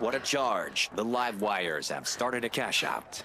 What a charge. The live wires have started a cash out.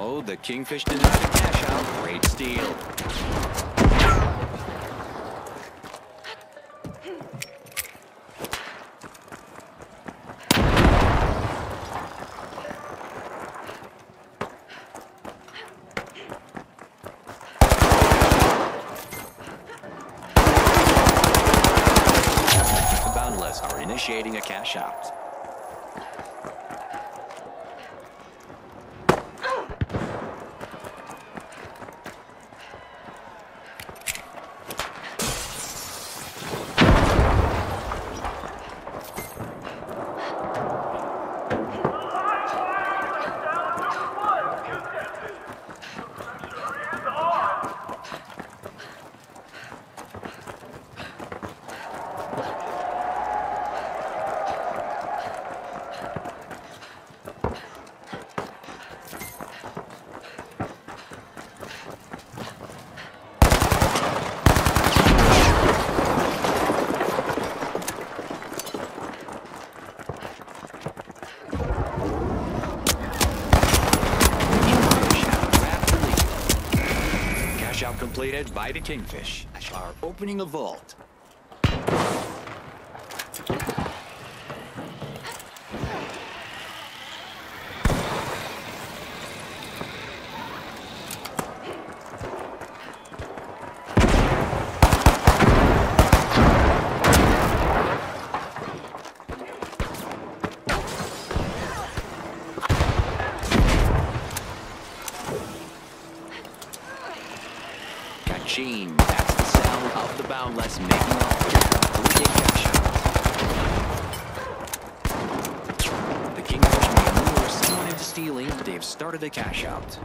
Oh, the Kingfish denied a cash out. Great steal. Initiating a cash out. Kingfish have grabbed the lead. Cash out completed by the Kingfish. Are opening a vault. Kaching, that's the sound of the Boundless making off with a cash out. The someone into stealing, they've started a cash out.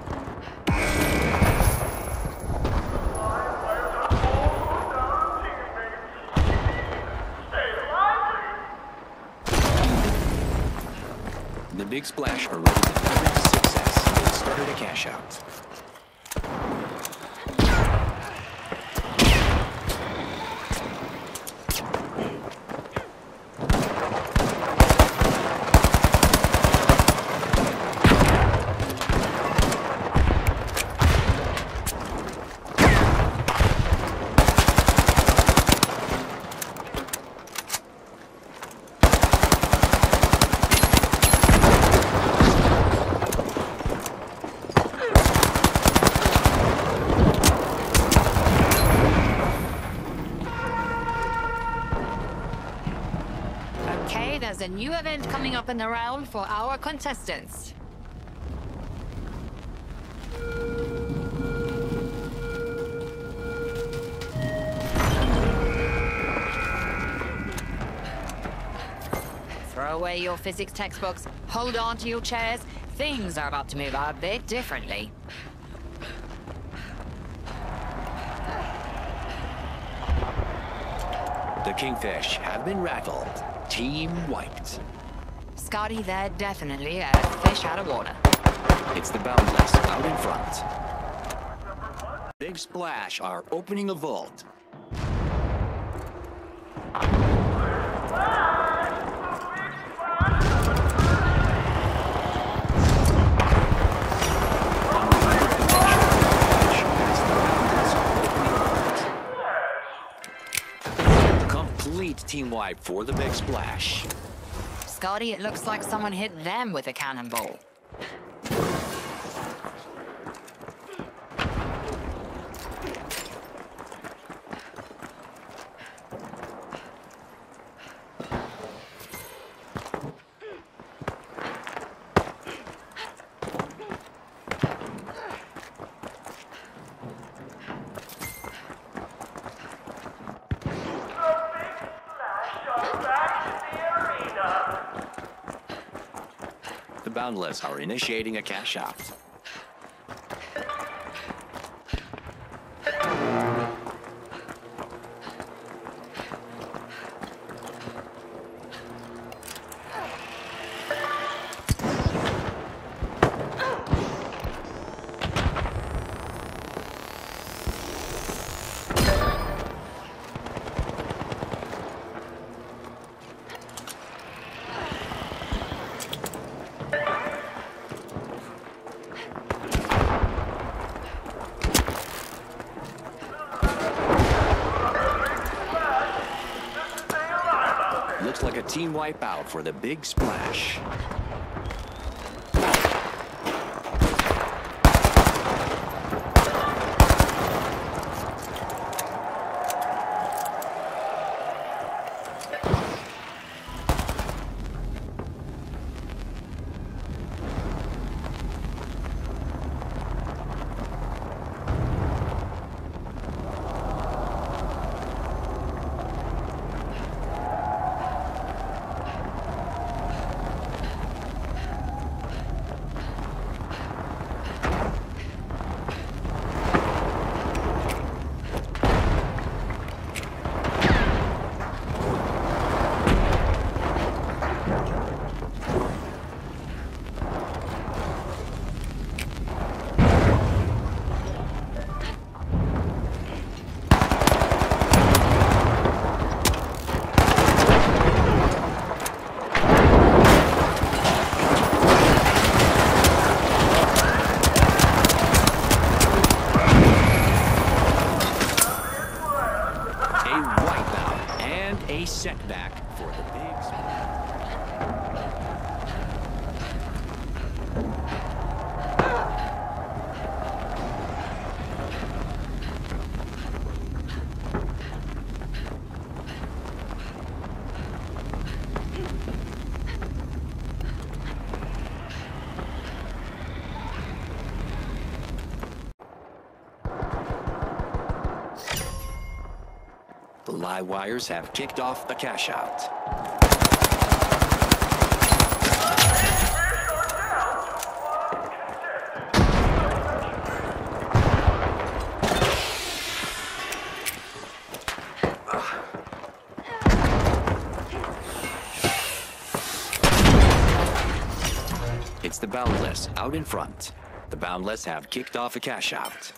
The Big Splash are ready to leverage success. They've started a cash out. Okay, there's a new event coming up in the round for our contestants. Throw away your physics textbooks, hold on to your chairs. Things are about to move a bit differently. The Kingfish have been rattled. Team wiped. Scotty, they're definitely a fish out of water. It's the Boundless out in front. Big Splash are opening a vault. Team wipe for the Big Splash. Scotty, it looks like someone hit them with a cannonball. Boundless are initiating a cash out. Team wipeout for the big splash. A wipeout and a setback for the big splash. The live wires have kicked off a cash out. It's the Boundless out in front. The Boundless have kicked off a cash out.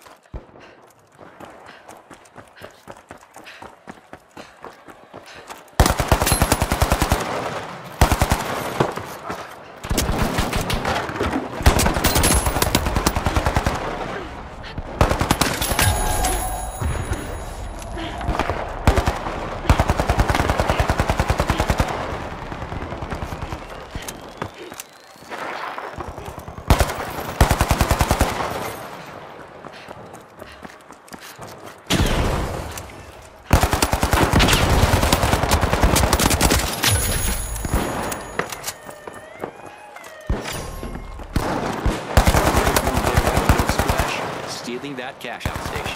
Splash, stealing that cash out station.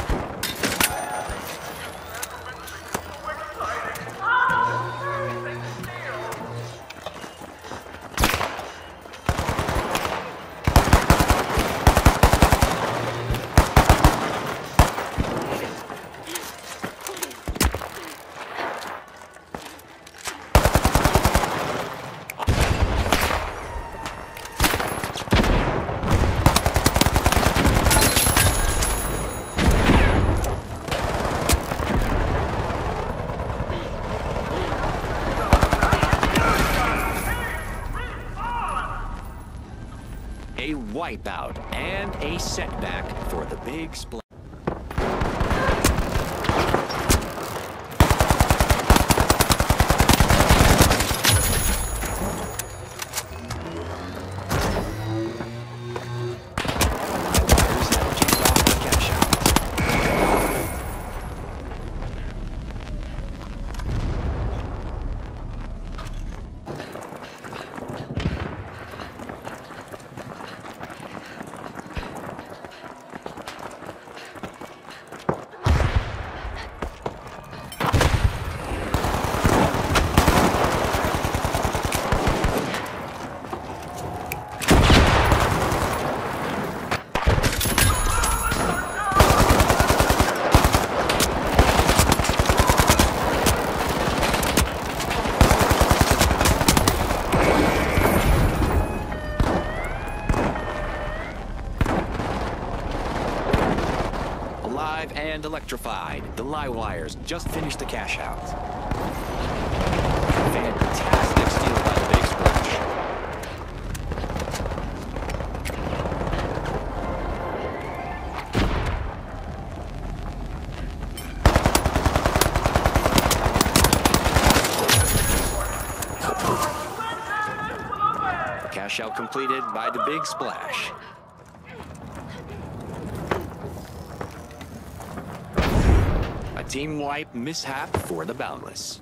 Wipeout and a setback for the big splash. Electrified. The live wires just finished the cash out. Fantastic steal by the Big Splash. Cash out completed by the Big Splash. Team wipe mishap for the Boundless.